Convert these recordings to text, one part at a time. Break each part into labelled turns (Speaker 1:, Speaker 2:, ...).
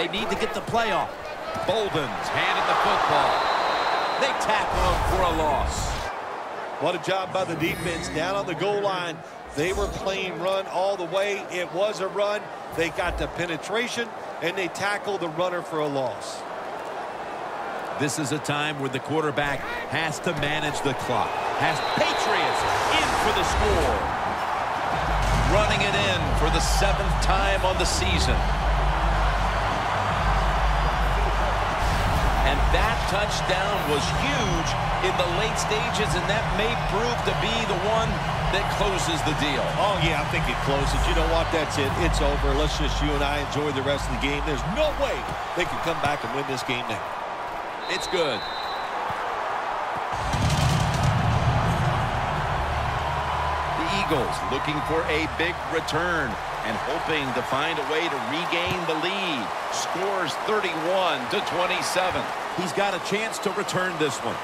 Speaker 1: They need to get the play off. Bolden's handed the football. They tackle him for a loss.
Speaker 2: What a job by the defense down on the goal line. They were playing run all the way. It was a run. They got the penetration, and they tackled the runner for a loss.
Speaker 1: This is a time where the quarterback has to manage the clock. Has Patriots in for the score. Running it in for the seventh time on the season. That touchdown was huge in the late stages, and that may prove to be the one that closes the deal.
Speaker 2: Oh, yeah, I think it closes. You know what? That's it. It's over. Let's just you and I enjoy the rest of the game. There's no way they can come back and win this game now.
Speaker 1: It's good. The Eagles looking for a big return and hoping to find a way to regain the lead. Scores 31 to 27. He's got a chance to return this one.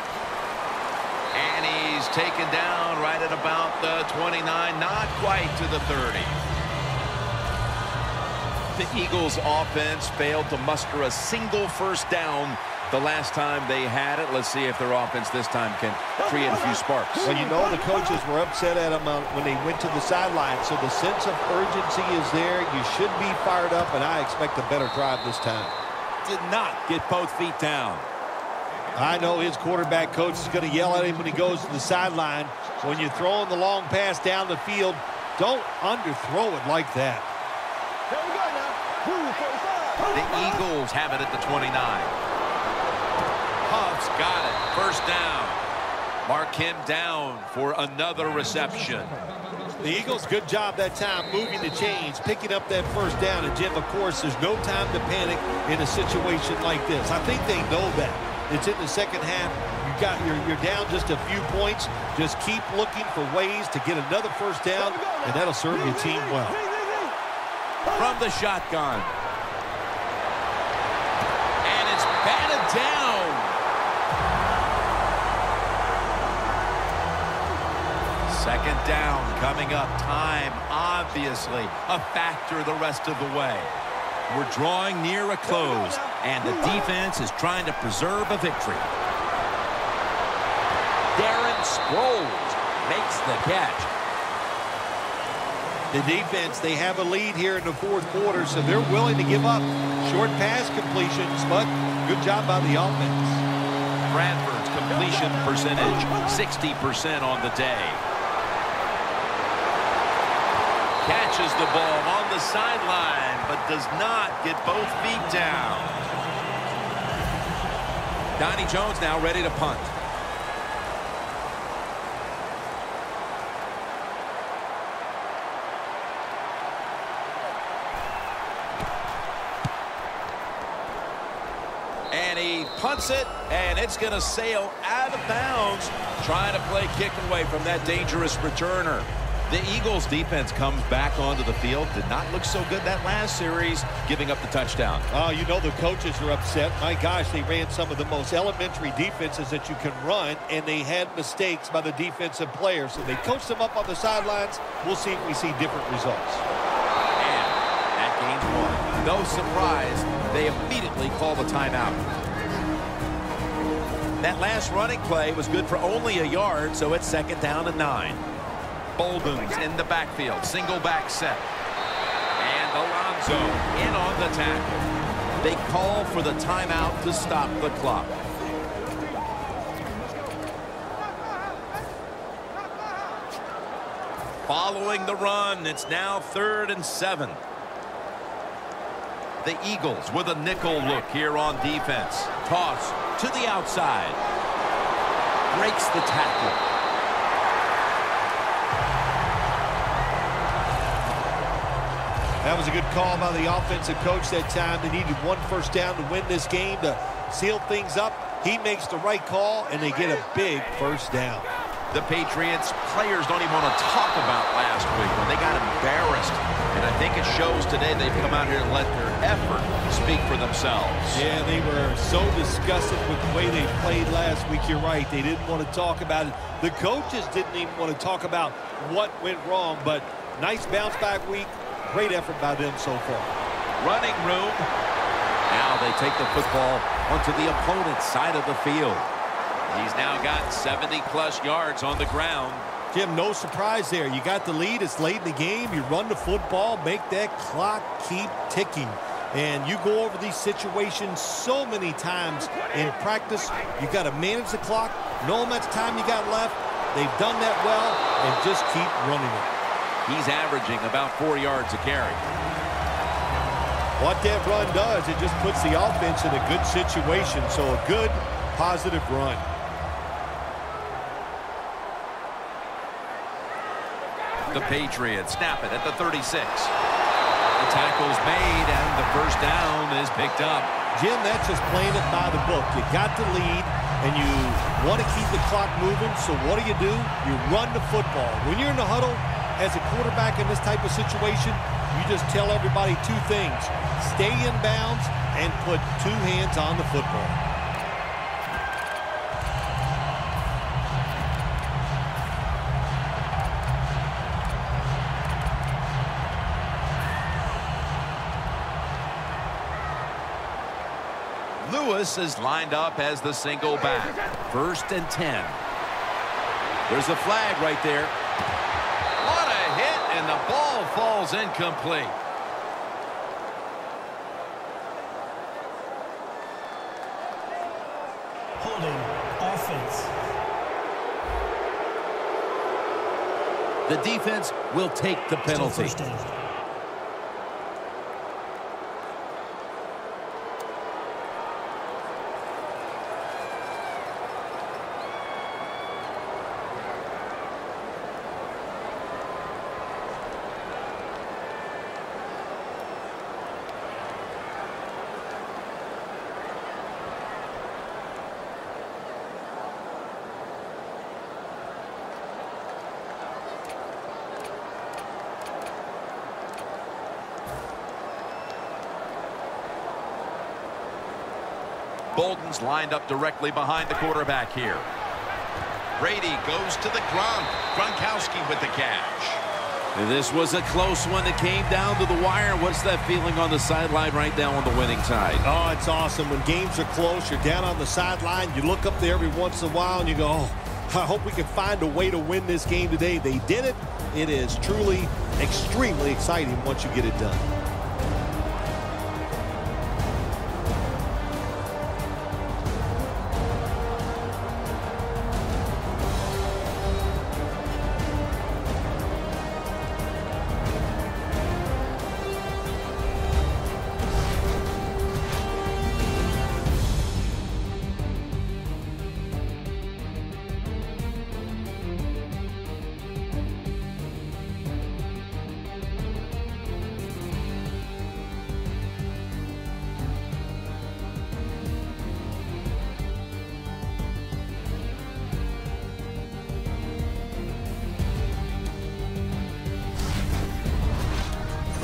Speaker 1: And he's taken down right at about the 29, not quite to the 30. The Eagles offense failed to muster a single first down the last time they had it. Let's see if their offense this time can create a few sparks.
Speaker 2: Well, you know the coaches were upset at them uh, when they went to the sideline, so the sense of urgency is there. You should be fired up, and I expect a better drive this time.
Speaker 1: Did not get both feet down.
Speaker 2: I know his quarterback coach is going to yell at him when he goes to the sideline. When you're throwing the long pass down the field, don't underthrow it like that.
Speaker 1: The Eagles have it at the 29. Huff's got it. First down. Mark him down for another reception.
Speaker 2: The Eagles, good job that time moving the chains, picking up that first down. And, Jim, of course, there's no time to panic in a situation like this. I think they know that. It's in the second half. You got you're, you're down just a few points. Just keep looking for ways to get another first down, and that'll serve your team well.
Speaker 1: From the shotgun. And it's batted down. Second down coming up. Time, obviously, a factor the rest of the way. We're drawing near a close, and the defense is trying to preserve a victory. Darren Sproles makes the catch.
Speaker 2: The defense, they have a lead here in the fourth quarter, so they're willing to give up short pass completions, but good job by the offense.
Speaker 1: Bradford's completion percentage, 60% on the day. Catches the ball on the sideline, but does not get both feet down. Donnie Jones now ready to punt. And he punts it, and it's going to sail out of bounds, trying to play kick away from that dangerous returner. The Eagles defense comes back onto the field. Did not look so good that last series, giving up the touchdown.
Speaker 2: Oh, you know the coaches are upset. My gosh, they ran some of the most elementary defenses that you can run, and they had mistakes by the defensive players. So they coached them up on the sidelines. We'll see if we see different results.
Speaker 1: And that game's won. No surprise, they immediately call the timeout. That last running play was good for only a yard, so it's second down and nine. Bolden's in the backfield. Single back set. And Alonso in on the tackle. They call for the timeout to stop the clock. Following the run, it's now third and seven. The Eagles with a nickel look here on defense. Toss to the outside. Breaks the tackle.
Speaker 2: That was a good call by the offensive coach that time. They needed one first down to win this game to seal things up. He makes the right call, and they get a big first down.
Speaker 1: The Patriots players don't even want to talk about last week when they got embarrassed. And I think it shows today they've come out here and let their effort speak for themselves.
Speaker 2: Yeah, they were so disgusted with the way they played last week. You're right. They didn't want to talk about it. The coaches didn't even want to talk about what went wrong. But nice bounce back week. Great effort by them so far.
Speaker 1: Running room. Now they take the football onto the opponent's side of the field.
Speaker 3: He's now got 70-plus yards on the ground.
Speaker 2: Jim, no surprise there. You got the lead. It's late in the game. You run the football, make that clock keep ticking. And you go over these situations so many times in practice. You got to manage the clock, know how much time you got left. They've done that well, and just keep running it.
Speaker 3: He's averaging about four yards a carry.
Speaker 2: What that run does, it just puts the offense in a good situation. So a good, positive run.
Speaker 3: The Patriots snap it at the 36. The tackle's made, and the first down is picked up.
Speaker 2: Jim, that's just playing it by the book. You got the lead, and you want to keep the clock moving, so what do you do? You run the football. When you're in the huddle, as a quarterback in this type of situation, you just tell everybody two things. Stay in bounds and put two hands on the football.
Speaker 3: Lewis is lined up as the single back. First and 10.
Speaker 1: There's a flag right there.
Speaker 3: What a hit, and the ball falls incomplete.
Speaker 4: Holding offense.
Speaker 1: The defense will take the penalty.
Speaker 3: Bolden's lined up directly behind the quarterback here. Brady goes to the ground. Gronkowski with the catch.
Speaker 1: This was a close one that came down to the wire. What's that feeling on the sideline right now on the winning side?
Speaker 2: Oh, it's awesome. When games are close, you're down on the sideline. You look up there every once in a while and you go, oh, I hope we can find a way to win this game today. They did it. It is truly extremely exciting once you get it done.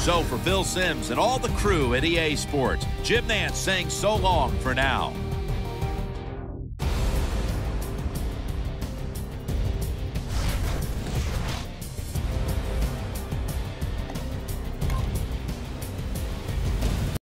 Speaker 1: So for Phil Simms and all the crew at EA Sports, Jim Nantz saying so long for now.